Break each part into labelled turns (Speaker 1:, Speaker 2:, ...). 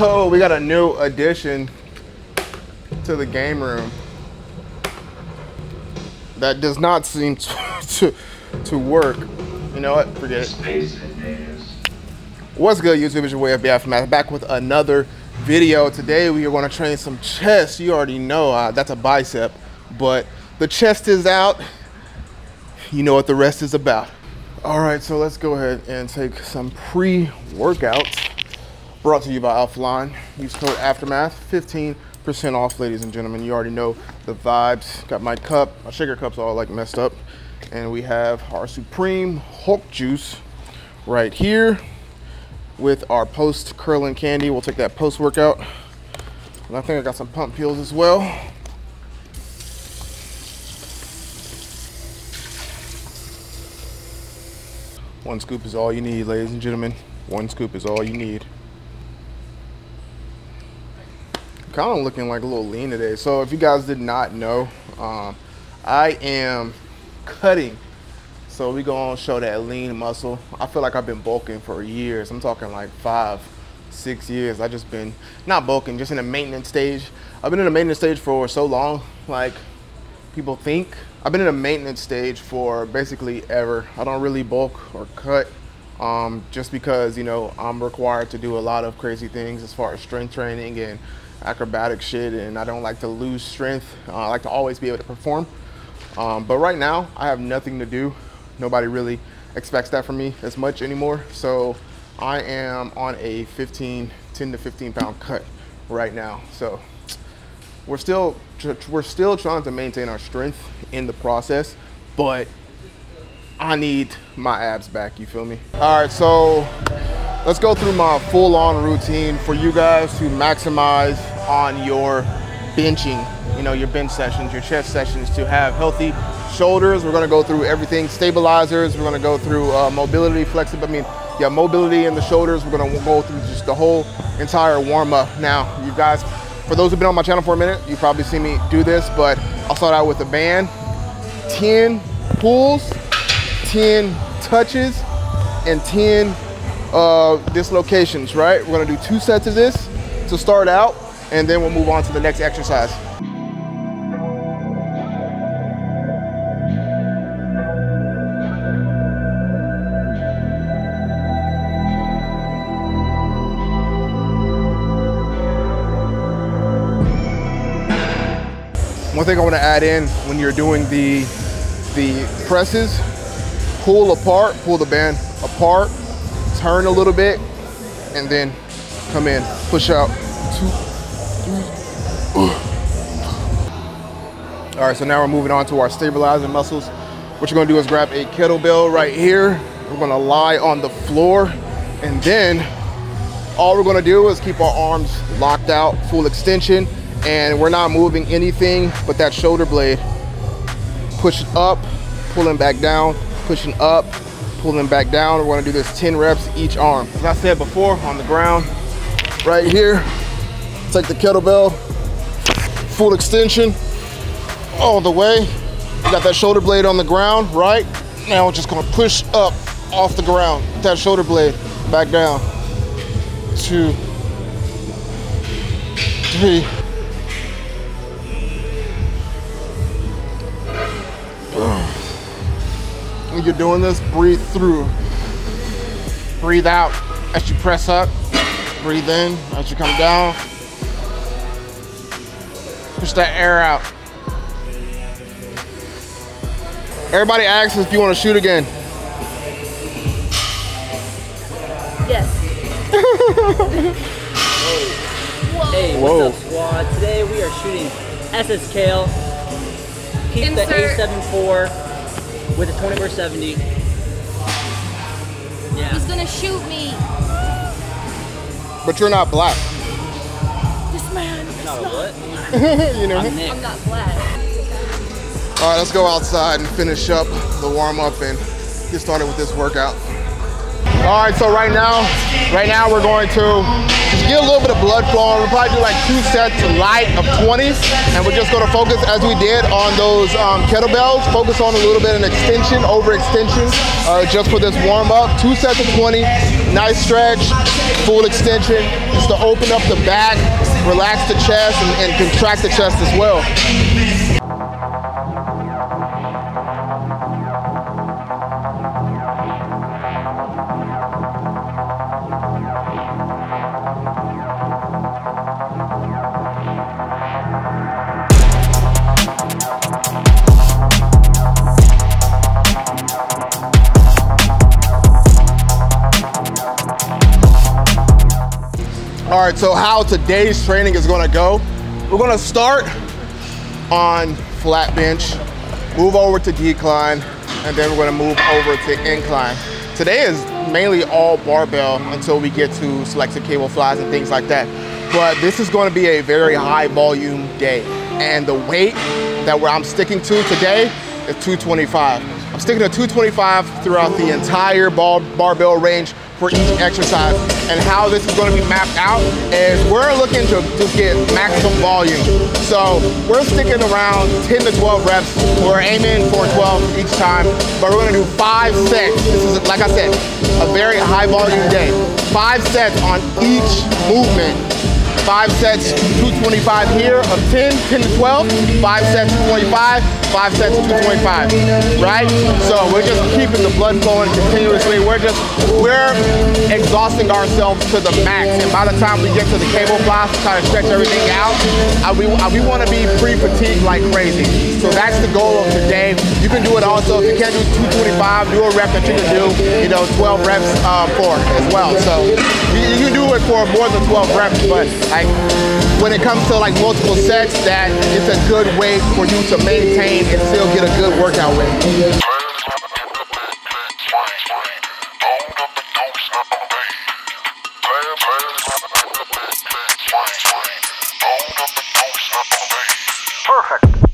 Speaker 1: So we got a new addition to the game room that does not seem to, to, to work. You know what? Forget it. What's good, YouTube? It's your way FBI from back with another video. Today we are going to train some chest. You already know uh, that's a bicep, but the chest is out. You know what the rest is about. All right, so let's go ahead and take some pre-workouts brought to you by Alphalion. Use code Aftermath, 15% off, ladies and gentlemen. You already know the vibes. Got my cup, my shaker cup's all like messed up. And we have our Supreme Hulk Juice right here with our post curling candy. We'll take that post workout. And I think I got some pump pills as well. One scoop is all you need, ladies and gentlemen. One scoop is all you need. Kind of looking like a little lean today. So if you guys did not know, um, I am cutting. So we gonna show that lean muscle. I feel like I've been bulking for years. I'm talking like five, six years. I just been not bulking, just in a maintenance stage. I've been in a maintenance stage for so long, like people think. I've been in a maintenance stage for basically ever. I don't really bulk or cut um, just because, you know, I'm required to do a lot of crazy things as far as strength training and acrobatic shit and I don't like to lose strength. Uh, I like to always be able to perform. Um, but right now I have nothing to do. Nobody really expects that from me as much anymore. So I am on a 15, 10 to 15 pound cut right now. So we're still we're still trying to maintain our strength in the process, but I need my abs back. You feel me? All right, so let's go through my full-on routine for you guys to maximize on your benching. You know, your bench sessions, your chest sessions to have healthy shoulders. We're gonna go through everything, stabilizers. We're gonna go through uh, mobility, flexibility. I mean, yeah, mobility in the shoulders. We're gonna go through just the whole entire warm up. Now, you guys for those who've been on my channel for a minute, you probably see me do this, but I'll start out with a band, 10 pulls, 10 touches, and 10 uh, dislocations, right? We're gonna do two sets of this to start out, and then we'll move on to the next exercise. One thing I want to add in when you're doing the the presses, pull apart, pull the band apart, turn a little bit, and then come in, push out, two, three. All right, so now we're moving on to our stabilizing muscles. What you're gonna do is grab a kettlebell right here. We're gonna lie on the floor, and then all we're gonna do is keep our arms locked out, full extension, and we're not moving anything but that shoulder blade. Pushing up, pulling back down, pushing up, pulling back down. We're gonna do this 10 reps each arm. As I said before, on the ground, right here, take the kettlebell, full extension, all the way. You got that shoulder blade on the ground, right? Now we're just gonna push up off the ground, that shoulder blade back down. Two, three, when you're doing this, breathe through. Breathe out as you press up. Breathe in as you come down. Push that air out. Everybody asks if you want to shoot again.
Speaker 2: Yes.
Speaker 3: Hey,
Speaker 1: Whoa.
Speaker 3: what's up, squad? Today we are shooting SS Kale. Keep
Speaker 2: Insert.
Speaker 3: the A74 with a 2470. Yeah.
Speaker 2: He's gonna shoot me.
Speaker 1: But you're not black.
Speaker 2: This man is
Speaker 3: Not a
Speaker 2: not.
Speaker 3: what?
Speaker 1: you know?
Speaker 3: I'm Nick.
Speaker 2: I'm not black.
Speaker 1: All right, let's go outside and finish up the warm up and get started with this workout. All right, so right now, right now we're going to just get a little bit of blood flowing. We'll probably do like two sets light of 20s, and we're just gonna focus as we did on those um, kettlebells, focus on a little bit of extension, overextension, uh, just for this warm up. Two sets of 20, nice stretch, full extension, just to open up the back, relax the chest, and, and contract the chest as well. All right, so how today's training is gonna go, we're gonna start on flat bench, move over to decline, and then we're gonna move over to incline. Today is mainly all barbell until we get to selected cable flies and things like that. But this is gonna be a very high volume day. And the weight that I'm sticking to today is 225. I'm sticking to 225 throughout the entire barbell range for each exercise and how this is going to be mapped out is we're looking to just get maximum volume. So we're sticking around 10 to 12 reps. We're aiming for 12 each time, but we're going to do five sets. This is, like I said, a very high volume day. Five sets on each movement five sets 225 here of 10, 10 to 12, five sets 225, 5 sets of two point five, right? So we're just keeping the blood flowing continuously. We're just, we're exhausting ourselves to the max. And by the time we get to the cable blocks, try to stretch everything out, I, we, I, we want to be pre-fatigued like crazy. So that's the goal of today. You can do it also. If you can't do 225, do a rep that you can do, you know, 12 reps uh, for as well. So you, you do it for more than 12 reps, but like when it comes to like multiple sets, that it's a good way for you to maintain and still get a good workout with.
Speaker 4: Perfect.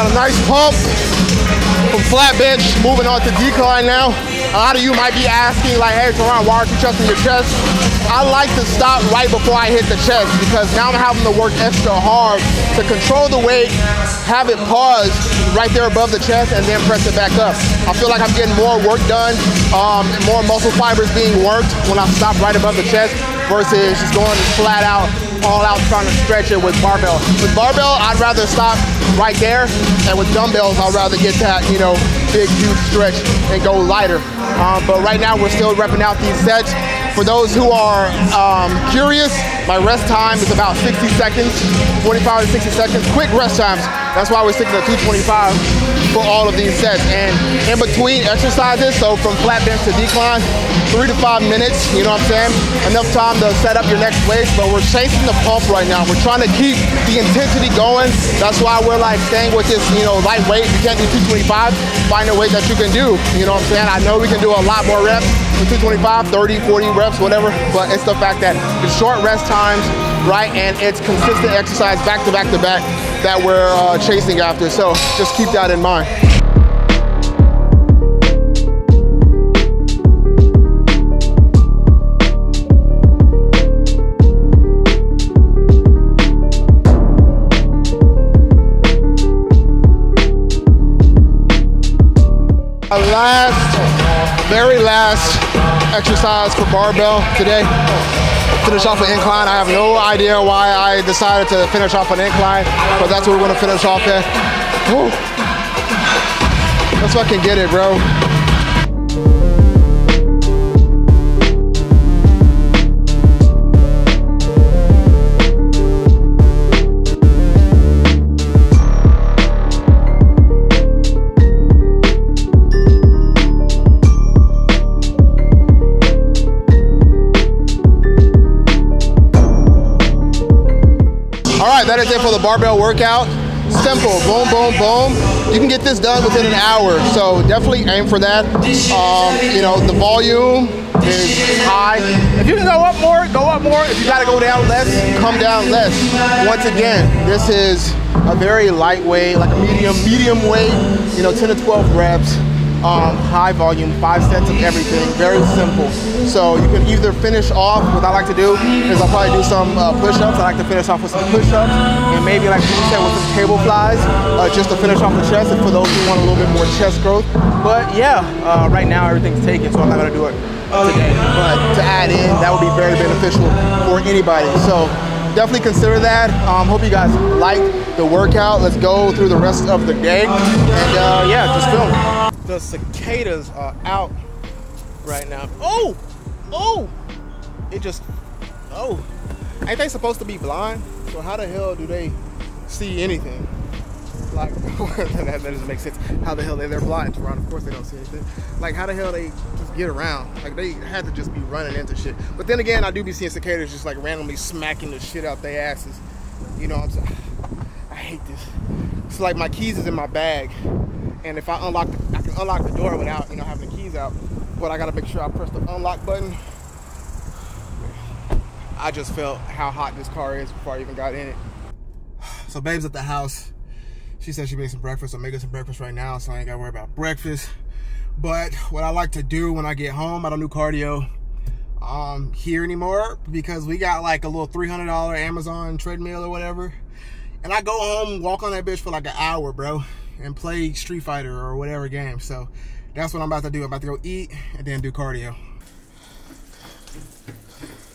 Speaker 1: Got a nice pump from flat bench, moving on to decline now. A lot of you might be asking, like, hey, Terron, why aren't you trusting your chest? I like to stop right before I hit the chest because now I'm having to work extra hard to control the weight, have it pause right there above the chest, and then press it back up. I feel like I'm getting more work done, um, more muscle fibers being worked when I stop right above the chest versus just going flat out, all out trying to stretch it with barbell. With barbell, I'd rather stop right there, and with dumbbells, I'd rather get that, you know, big, huge stretch and go lighter. Um, but right now, we're still repping out these sets. For those who are um, curious, my rest time is about 60 seconds, 45 to 60 seconds, quick rest times. That's why we're sticking to 225 for all of these sets. And in between exercises, so from flat bench to decline, three to five minutes, you know what I'm saying? Enough time to set up your next weight, but we're chasing the pump right now. We're trying to keep the intensity going. That's why we're like staying with this, you know, lightweight. You can't do 225, find a weight that you can do. You know what I'm saying? I know we can do a lot more reps with 225, 30, 40 reps, whatever, but it's the fact that the short rest times, right? And it's consistent exercise back to back to back that we're uh, chasing after. So just keep that in mind. A last, very last exercise for barbell today. Finish off an incline. I have no idea why I decided to finish off an incline, but that's what we're gonna finish off at. Let's fucking get it, bro. That is it for the barbell workout. simple. Boom, boom, boom. You can get this done within an hour. So definitely aim for that. Um, you know, the volume is high. If you can go up more, go up more. If you got to go down less, come down less. Once again, this is a very lightweight, like a medium, medium weight. You know, 10 to 12 reps um, high volume, five sets of everything, very simple. So you can either finish off, what I like to do is I'll probably do some uh, push-ups. I like to finish off with some push-ups and maybe like you said with some cable flies, uh, just to finish off the chest and for those who want a little bit more chest growth. But yeah, uh, right now everything's taken, so I'm not gonna do it today. But to add in, that would be very beneficial for anybody. So definitely consider that. Um, hope you guys like the workout. Let's go through the rest of the day. And uh, yeah, just film. The cicadas are out right now. Oh, oh, it just, oh. Ain't they supposed to be blind? So how the hell do they see anything? Like, that doesn't make sense. How the hell they, they're blind to run? Of course they don't see anything. Like, how the hell they just get around? Like, they had to just be running into shit. But then again, I do be seeing cicadas just like randomly smacking the shit out their asses. You know I'm? I hate this. It's like my keys is in my bag. And if I unlock, the, unlock the door without, you know, having the keys out. But I gotta make sure I press the unlock button. I just felt how hot this car is before I even got in it. So babe's at the house. She said she made some breakfast. I'm making some breakfast right now, so I ain't gotta worry about breakfast. But what I like to do when I get home, I don't do cardio um, here anymore because we got like a little $300 Amazon treadmill or whatever. And I go home, walk on that bitch for like an hour, bro, and play Street Fighter or whatever game. So that's what I'm about to do. I'm about to go eat and then do cardio.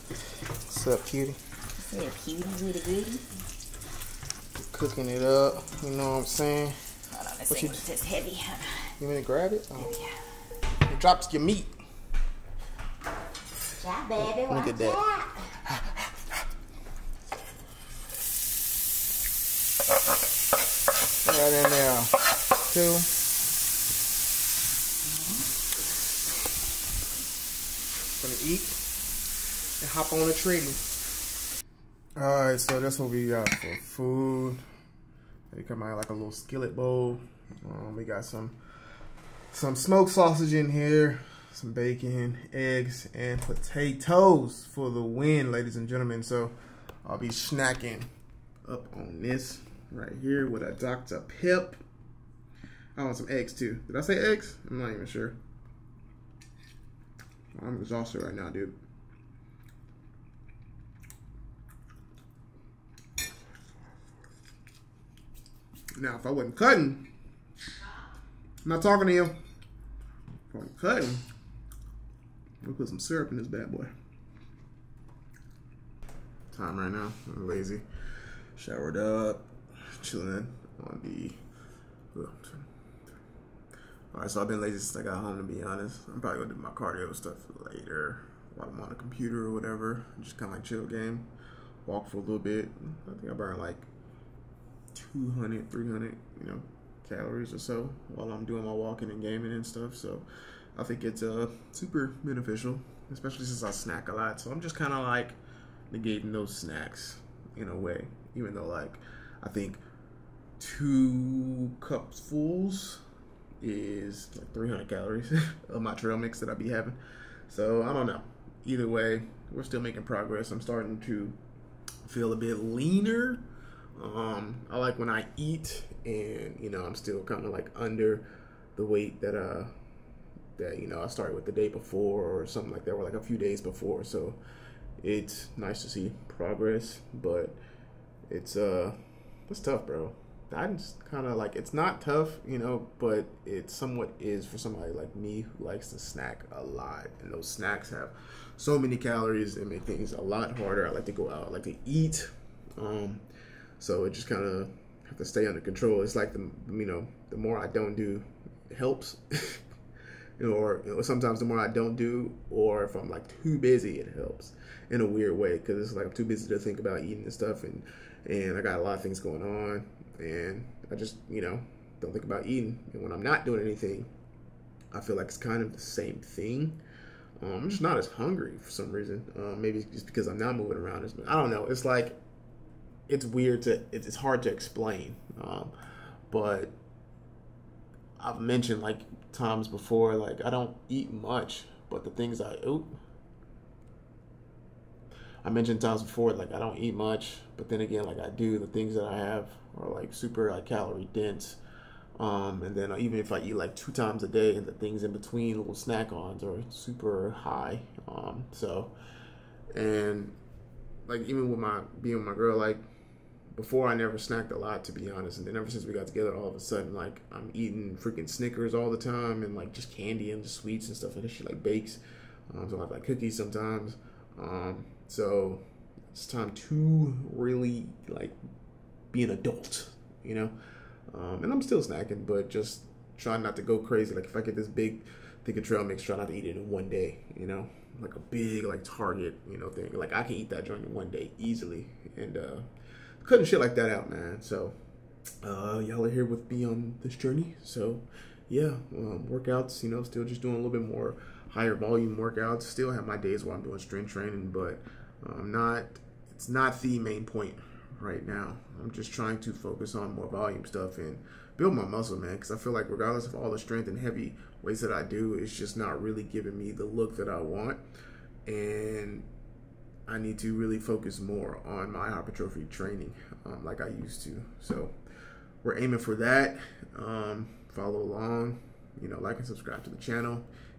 Speaker 1: What's up, cutie?
Speaker 2: Yeah, cutie, goody goody.
Speaker 1: Cooking it up, you know what I'm saying?
Speaker 2: Hold on, this
Speaker 1: What
Speaker 2: thing
Speaker 1: you-
Speaker 2: was just heavy.
Speaker 1: You want me to grab it? Oh. You dropped your meat.
Speaker 2: Yeah, baby.
Speaker 1: Look at that. Right in there. Two. Gonna eat and hop on the trading. Alright, so that's what we got for food. They come out like a little skillet bowl. Um, we got some some smoked sausage in here, some bacon, eggs, and potatoes for the win, ladies and gentlemen. So I'll be snacking up on this right here with a Dr. Pip. I want some eggs too. Did I say eggs? I'm not even sure. I'm exhausted right now, dude. Now, if I wasn't cutting, I'm not talking to you. If I wasn't cutting, we'll put some syrup in this bad boy. Time right now. I'm lazy. Showered up, chilling on the. Alright, so I've been lazy since I got home, to be honest. I'm probably gonna do my cardio stuff later while I'm on the computer or whatever. Just kind of like chill game. Walk for a little bit. I think I burned like 200, 300, you know, calories or so while I'm doing my walking and gaming and stuff. So I think it's uh, super beneficial, especially since I snack a lot. So I'm just kind of like negating those snacks in a way, even though like I think two cups fulls is like 300 calories of my trail mix that I be having. So I don't know. Either way, we're still making progress. I'm starting to feel a bit leaner. Um, I like when I eat and you know I'm still kind of like under the weight that uh that you know I started with the day before or something like that, or like a few days before. So it's nice to see progress, but it's uh it's tough, bro. That's kind of like it's not tough, you know, but it somewhat is for somebody like me who likes to snack a lot, and those snacks have so many calories and make things a lot harder. I like to go out, I like to eat, um, so it just kind of have to stay under control. It's like the you know the more I don't do, helps. you know, or you know, sometimes the more I don't do, or if I'm like too busy, it helps in a weird way because it's like I'm too busy to think about eating and stuff, and and I got a lot of things going on, and I just you know don't think about eating. And when I'm not doing anything, I feel like it's kind of the same thing. Um, I'm just not as hungry for some reason. Um, maybe just because I'm not moving around as much. I don't know. It's like it's weird to it's hard to explain. Um, but I've mentioned like times before, like I don't eat much, but the things I oop. I mentioned times before, like I don't eat much, but then again, like I do, the things that I have are like super like calorie dense. Um, and then even if I eat like two times a day, and the things in between, little snack ons, are super high. Um, so, and like even with my being with my girl, like before I never snacked a lot to be honest, and then ever since we got together, all of a sudden like I'm eating freaking Snickers all the time and like just candy and sweets and stuff like that. She like bakes, um, so I have like cookies sometimes. Um, so it's time to really like be an adult, you know. Um, and I'm still snacking, but just trying not to go crazy. Like if I get this big thing of trail mix, try not to eat it in one day, you know, like a big like Target, you know, thing. Like I can eat that joint in one day easily, and uh, cutting shit like that out, man. So uh, y'all are here with me on this journey. So yeah, um, workouts, you know, still just doing a little bit more higher volume workouts. Still have my days where I'm doing strength training, but I'm not. It's not the main point right now. I'm just trying to focus on more volume stuff and build my muscle, man. Because I feel like regardless of all the strength and heavy weights that I do, it's just not really giving me the look that I want, and I need to really focus more on my hypertrophy training, um, like I used to. So we're aiming for that. Um, follow along, you know, like and subscribe to the channel.